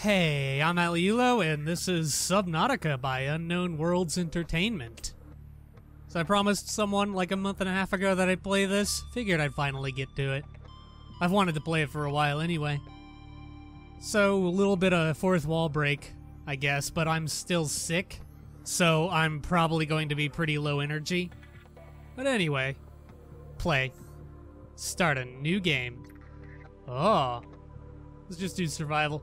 Hey, I'm Aliulo, and this is Subnautica by Unknown Worlds Entertainment. So I promised someone like a month and a half ago that I'd play this. Figured I'd finally get to it. I've wanted to play it for a while anyway. So, a little bit of fourth wall break, I guess, but I'm still sick. So, I'm probably going to be pretty low energy. But anyway, play. Start a new game. Oh. Let's just do survival.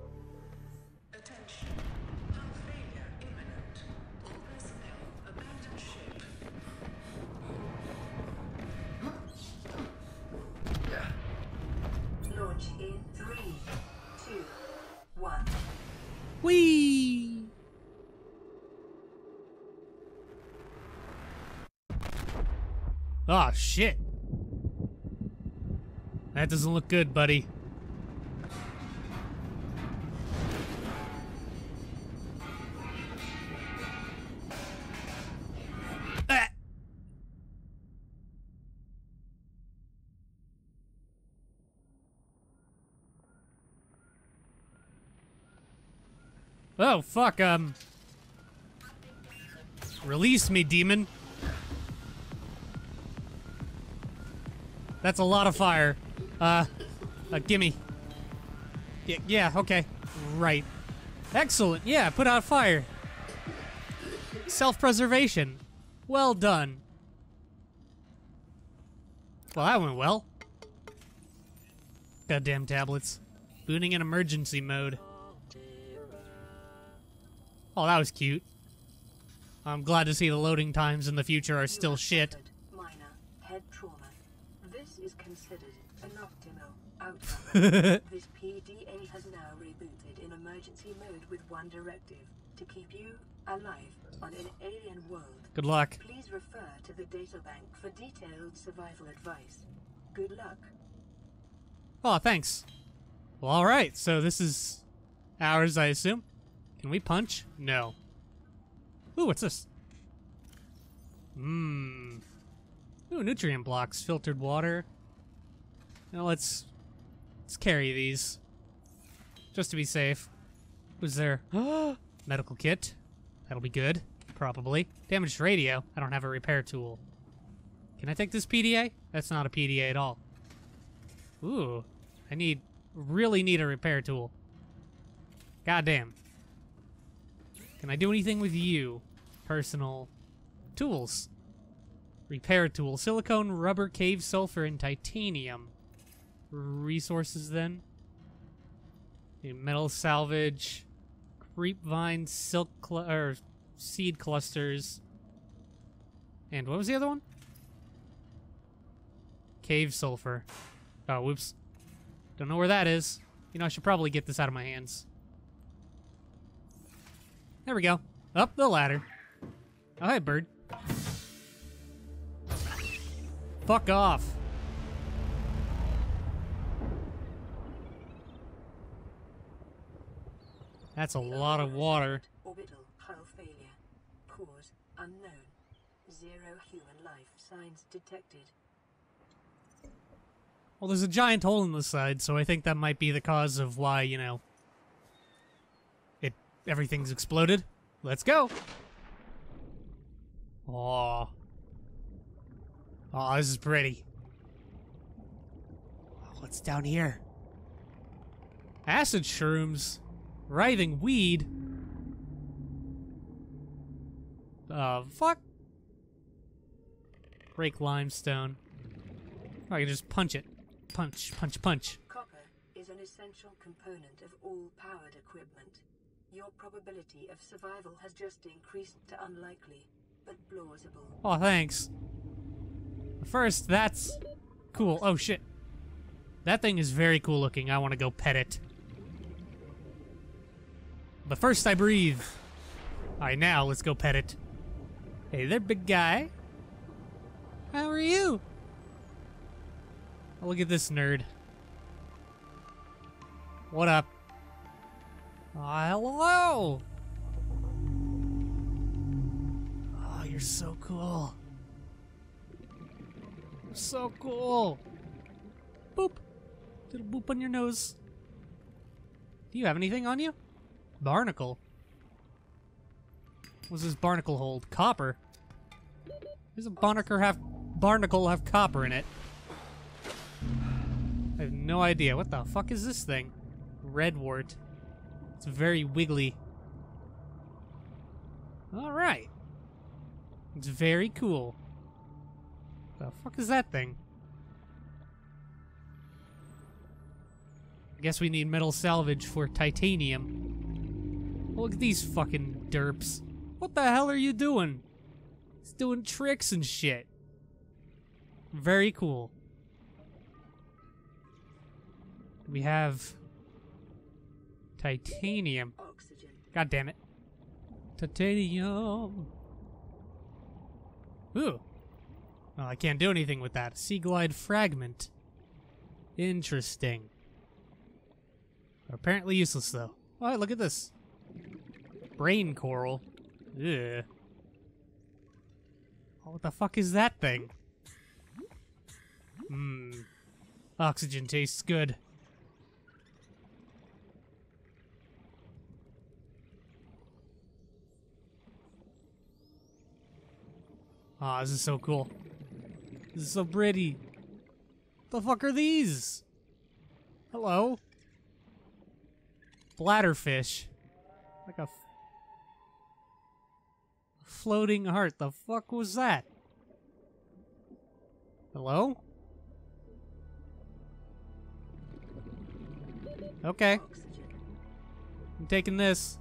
Whee! Oh, shit. That doesn't look good, buddy. Fuck, um... Release me, demon. That's a lot of fire. Uh, uh gimme. Yeah, yeah, okay. Right. Excellent, yeah, put out fire. Self-preservation. Well done. Well, that went well. Goddamn tablets. Booting in emergency mode. Oh, that was cute. I'm glad to see the loading times in the future are still shit. Minor head trauma. This is considered an optimal outcome. this PDA has now rebooted in emergency mode with one directive to keep you alive on an alien world. Good luck. Please refer to the databank for detailed survival advice. Good luck. Oh, thanks. Well, alright, so this is ours, I assume. Can we punch? No. Ooh, what's this? Mmm. Ooh, nutrient blocks, filtered water. Now let's let's carry these. Just to be safe. Who's there? Medical kit. That'll be good. Probably. Damaged radio. I don't have a repair tool. Can I take this PDA? That's not a PDA at all. Ooh. I need really need a repair tool. Goddamn. Can I do anything with you? Personal tools. Repair tool. Silicone, rubber, cave, sulfur, and titanium. Resources then. Metal salvage. Creepvine, silk cl- or seed clusters. And what was the other one? Cave sulfur. Oh, whoops. Don't know where that is. You know, I should probably get this out of my hands. There we go. Up the ladder. Oh, hi, bird. Fuck off. That's a lot of water. Orbital hull failure. Cause unknown. Zero human life signs detected. Well, there's a giant hole in the side, so I think that might be the cause of why, you know, everything's exploded. Let's go. Oh. Oh, this is pretty. What's down here? Acid shrooms, writhing weed. Uh, fuck. Break limestone. Oh, I can just punch it. Punch, punch, punch. Copper is an essential component of all powered equipment. Your probability of survival has just increased to unlikely, but plausible. Oh, thanks. First, that's cool. Oh, shit. That thing is very cool looking. I want to go pet it. But first, I breathe. Alright, now let's go pet it. Hey there, big guy. How are you? Oh, look at this nerd. What up? Hello! Oh, you're so cool. So cool. Boop. Little boop on your nose. Do you have anything on you? Barnacle. What's this barnacle hold? Copper. Does a barnacle have barnacle have copper in it? I have no idea. What the fuck is this thing? Redwort. It's very wiggly. Alright. It's very cool. The fuck is that thing? I guess we need metal salvage for titanium. Look at these fucking derps. What the hell are you doing? He's doing tricks and shit. Very cool. We have titanium. God damn it. Titanium. Ooh. Well, I can't do anything with that. Sea glide fragment. Interesting. Apparently useless, though. Oh, look at this. Brain coral. Ugh. Oh, what the fuck is that thing? Hmm. Oxygen tastes good. Aw, this is so cool. This is so pretty. The fuck are these? Hello? Bladderfish. Like a floating heart. The fuck was that? Hello? Okay, I'm taking this.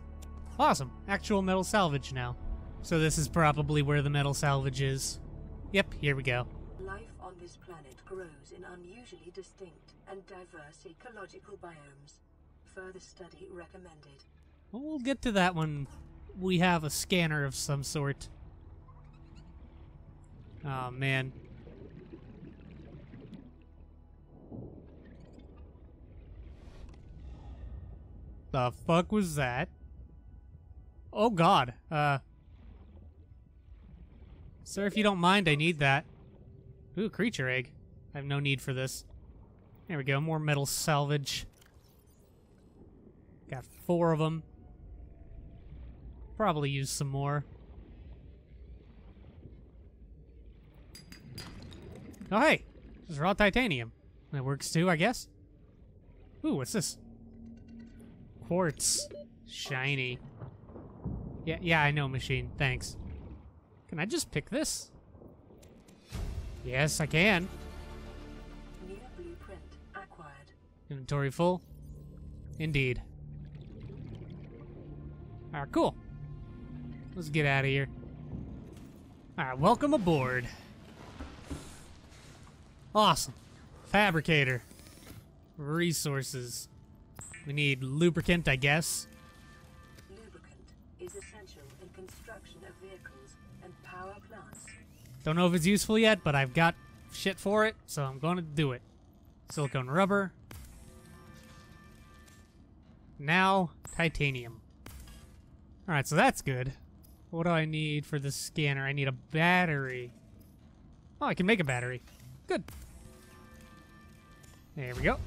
Awesome. Actual metal salvage now. So this is probably where the metal salvage is. Yep, here we go. Life on this planet grows in unusually distinct and diverse ecological biomes. Further study recommended. Well, we'll get to that when we have a scanner of some sort. Oh, man. The fuck was that? Oh god. Uh. Sir, if you don't mind, I need that. Ooh, creature egg. I have no need for this. There we go, more metal salvage. Got four of them. Probably use some more. Oh, hey! This is raw titanium. That works too, I guess. Ooh, what's this? Quartz. Shiny. Yeah, yeah, I know, machine. Thanks. Can I just pick this? Yes, I can. New blueprint acquired. Inventory full? Indeed. Alright, cool. Let's get out of here. Alright, welcome aboard. Awesome. Fabricator. Resources. We need lubricant, I guess. Don't know if it's useful yet, but I've got shit for it, so I'm going to do it. Silicone rubber. Now, titanium. Alright, so that's good. What do I need for the scanner? I need a battery. Oh, I can make a battery. Good. There we go.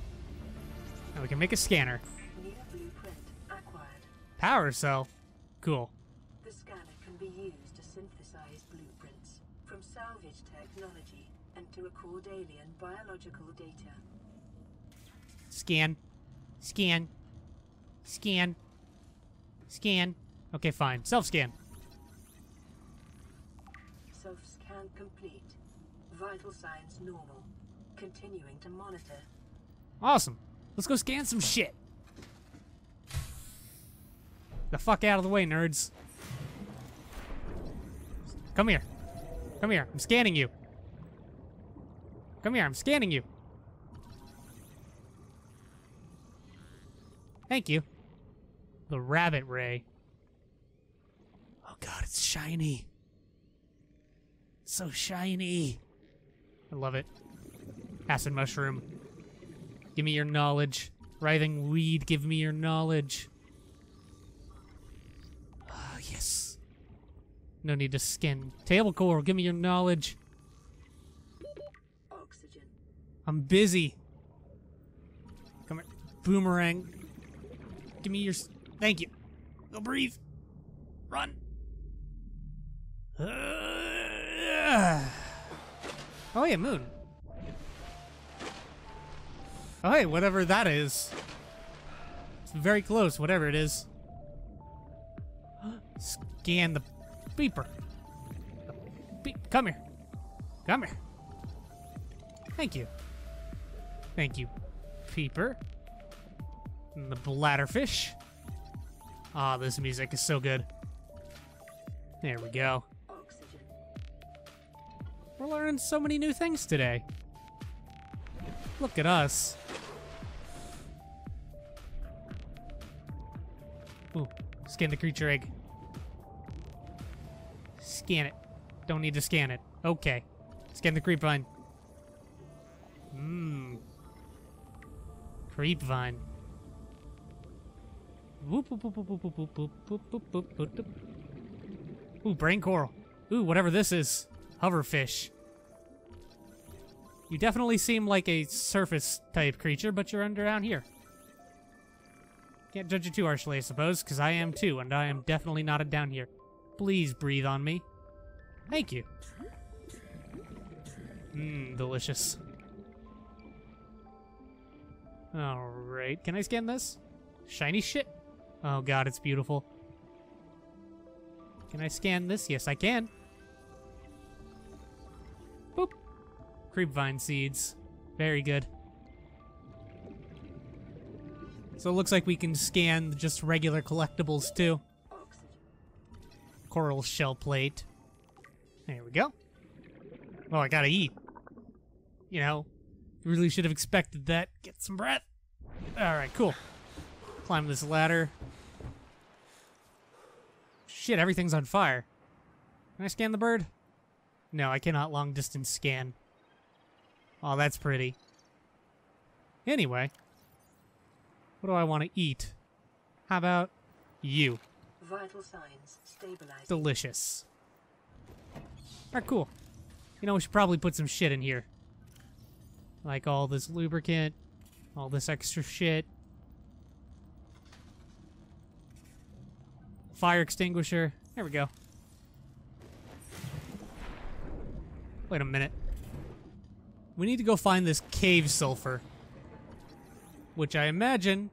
Now we can make a scanner. Power cell. Cool. Salvage technology and to record alien biological data. Scan. Scan. Scan. Scan. Okay, fine. Self scan. Self-scan complete. Vital signs normal. Continuing to monitor. Awesome. Let's go scan some shit. The fuck out of the way, nerds. Come here. Come here. I'm scanning you. Come here. I'm scanning you. Thank you. The rabbit ray. Oh god, it's shiny. So shiny. I love it. Acid mushroom. Give me your knowledge. Writhing weed, give me your knowledge. No need to skin. Table coral, give me your knowledge. Oxygen. I'm busy. Come here. Boomerang. Give me your. s- Thank you. Go breathe. Run. Oh, yeah, moon. Oh, hey, whatever that is. It's very close, whatever it is. Scan the beeper. Beep. Come here. Come here. Thank you. Thank you, peeper. And the bladderfish. Ah, this music is so good. There we go. We're learning so many new things today. Look at us. Ooh, scan the creature egg. Scan it. Don't need to scan it. Okay. Scan the creep vine. Mmm. Creep vine. Ooh, brain coral. Ooh, whatever this is. Hoverfish. You definitely seem like a surface type creature, but you're under down here. Can't judge you too harshly, I suppose, because I am too, and I am definitely not a down here. Please breathe on me. Thank you. Mmm, delicious. Alright, can I scan this? Shiny shit? Oh god, it's beautiful. Can I scan this? Yes, I can. Boop. Creepvine seeds. Very good. So it looks like we can scan just regular collectibles too. Coral shell plate. There we go. Oh, I gotta eat. You know, really should have expected that. Get some breath. Alright, cool. Climb this ladder. Shit, everything's on fire. Can I scan the bird? No, I cannot long distance scan. Oh, that's pretty. Anyway, what do I want to eat? How about you? Vital signs stabilizing. Delicious. Alright, cool. You know, we should probably put some shit in here. Like all this lubricant, all this extra shit. Fire extinguisher. There we go. Wait a minute. We need to go find this cave sulfur. Which I imagine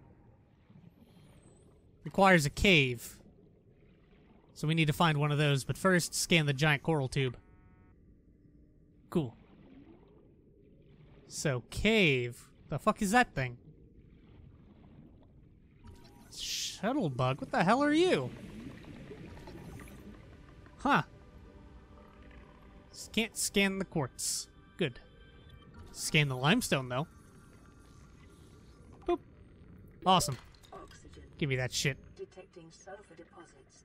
requires a cave. So we need to find one of those, but first scan the giant coral tube. Cool. So, cave. The fuck is that thing? Shuttlebug, what the hell are you? Huh. Can't scan the quartz. Good. Scan the limestone, though. Boop. Awesome. Oxygen. Give me that shit. Detecting sulfur deposits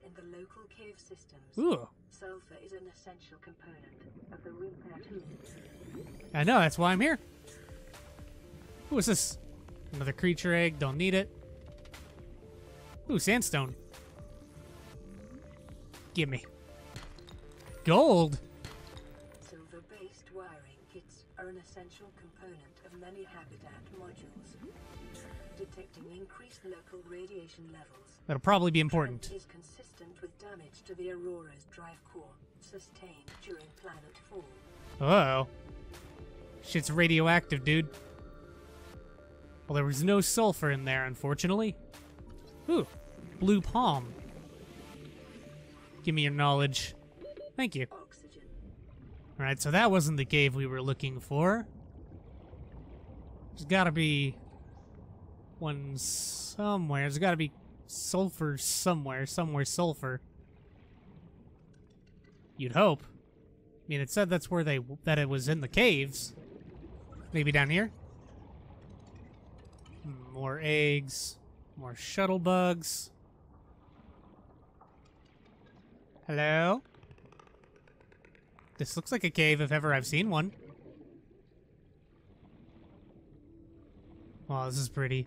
in the local cave systems. Ooh. Sulfur is an essential component of the repair tool. I know, that's why I'm here. Who is this? Another creature egg, don't need it. Ooh, sandstone. Give me. Gold? Silver-based wiring kits are an essential component of many habitat modules. Detecting increased local radiation levels That'll probably be important. is consistent with damage to the Aurora's drive core sustained during planet fall. Uh oh. Shit's radioactive, dude. Well, there was no sulfur in there, unfortunately. Ooh, blue palm. Give me your knowledge. Thank you. Oxygen. Alright, so that wasn't the cave we were looking for. There's gotta be one somewhere. There's gotta be sulfur somewhere. Somewhere sulfur. You'd hope. I mean, it said that's where they that it was in the caves. Maybe down here. Hmm, more eggs. More shuttle bugs. Hello? This looks like a cave if ever I've seen one. Wow, this is pretty.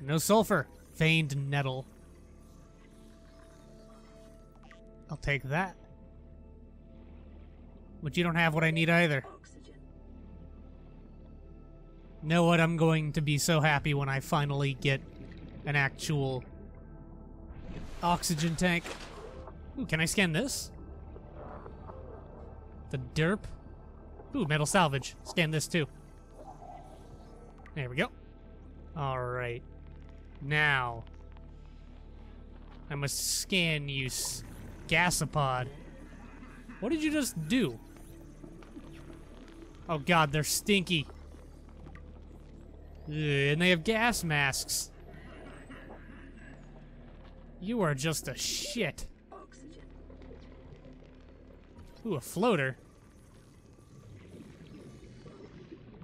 No sulfur. Veined nettle. I'll take that. But you don't have what I need either. Know what? I'm going to be so happy when I finally get an actual oxygen tank. Ooh, can I scan this? The derp. Ooh, metal salvage. Scan this too. There we go. Alright. Now. I must scan you, gasopod. What did you just do? Oh god, they're stinky. Ugh, and they have gas masks. You are just a shit. Ooh, a floater.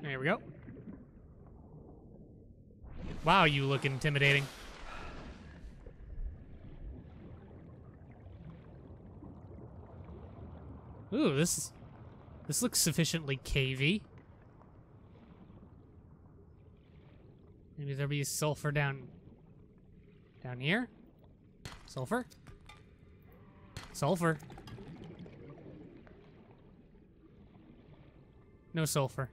There we go. Wow, you look intimidating. Ooh, this this looks sufficiently cavey. Maybe there'll be sulfur down down here. Sulfur. Sulfur. No sulfur.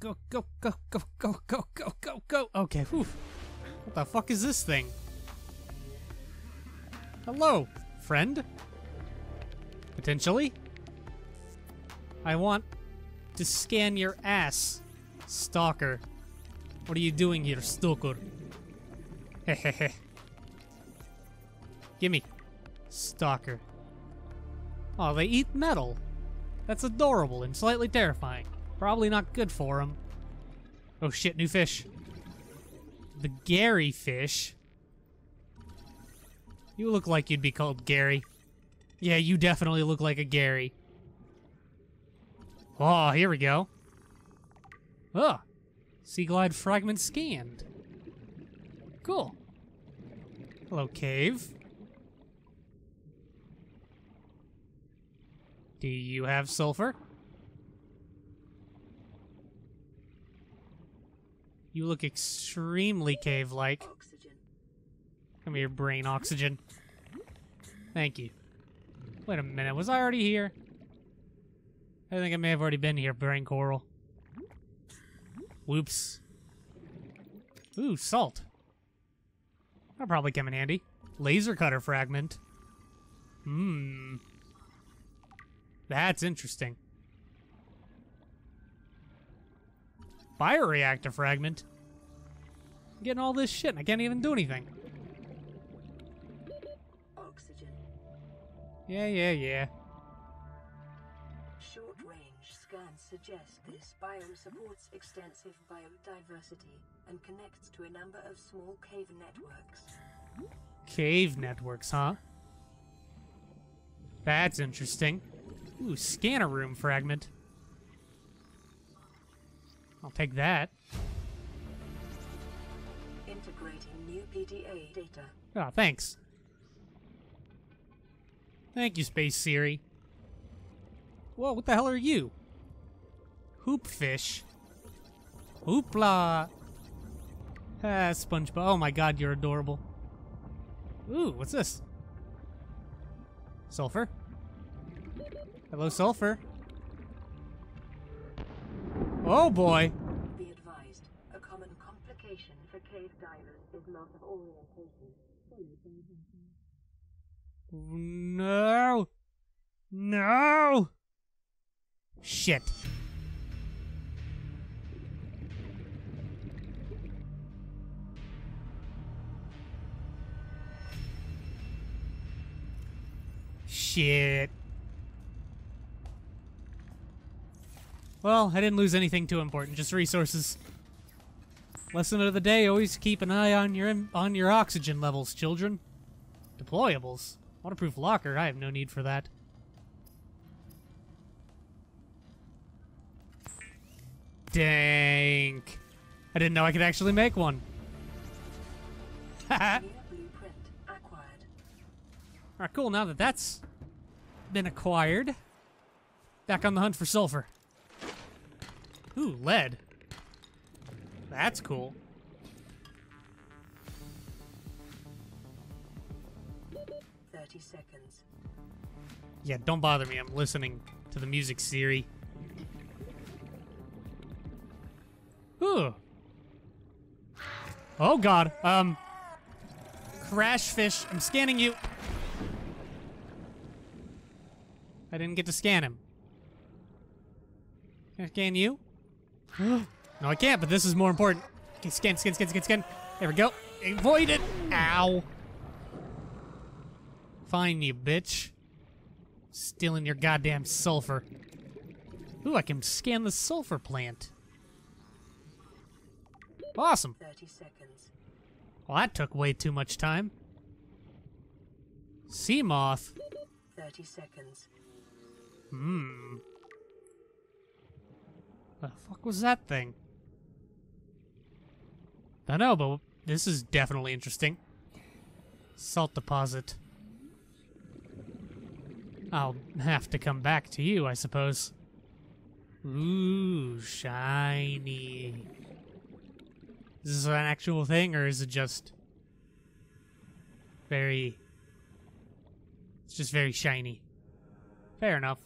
Go, go, go, go, go, go, go, go, go. Okay, whew. What the fuck is this thing? Hello, friend? Potentially? I want to scan your ass, stalker. What are you doing here, stalker? Hehehe. Gimme. Stalker. Oh, they eat metal. That's adorable and slightly terrifying. Probably not good for him. Oh shit, new fish. The Gary fish. You look like you'd be called Gary. Yeah, you definitely look like a Gary. Oh, here we go. Oh, Sea Glide fragment scanned. Cool. Hello, cave. Do you have sulfur? You look extremely cave-like. Come here, brain oxygen. Thank you. Wait a minute, was I already here? I think I may have already been here, brain coral. Whoops. Ooh, salt. That'll probably come in handy. Laser cutter fragment. Hmm. That's interesting. Bioreactor fragment. I'm getting all this shit and I can't even do anything. Oxygen. Yeah, yeah, yeah. Short range scans suggest this biome supports extensive biodiversity and connects to a number of small cave networks. Cave networks, huh? That's interesting. Ooh, scanner room fragment. I'll take that. Integrating new PDA data. Oh, thanks. Thank you, Space Siri. Whoa, what the hell are you? Hoopfish. Hoopla. Ah, SpongeBob. Oh my god, you're adorable. Ooh, what's this? Sulfur? Hello, Sulfur. Oh boy. Be advised, a common complication for cave divers is loss of orientation. No. No. Shit. Shit. Well, I didn't lose anything too important, just resources. Lesson of the day, always keep an eye on your on your oxygen levels, children. Deployables. Waterproof locker, I have no need for that. Dank. I didn't know I could actually make one. Alright, cool. Now that that's been acquired, back on the hunt for sulfur. Ooh, lead. That's cool. Thirty seconds. Yeah, don't bother me. I'm listening to the music, Siri. Ooh. Oh god. Um. Crash fish. I'm scanning you. I didn't get to scan him. Can I scan you? no, I can't, but this is more important. Okay, scan, scan, scan, scan, scan. There we go. Avoid it. Ow. Fine, you bitch. Stealing your goddamn sulfur. Ooh, I can scan the sulfur plant. Awesome. 30 seconds. Well, that took way too much time. Sea moth. 30 seconds. Hmm. The fuck was that thing? Don't know, but this is definitely interesting. Salt deposit. I'll have to come back to you, I suppose. Ooh, shiny. Is this an actual thing, or is it just very. It's just very shiny. Fair enough.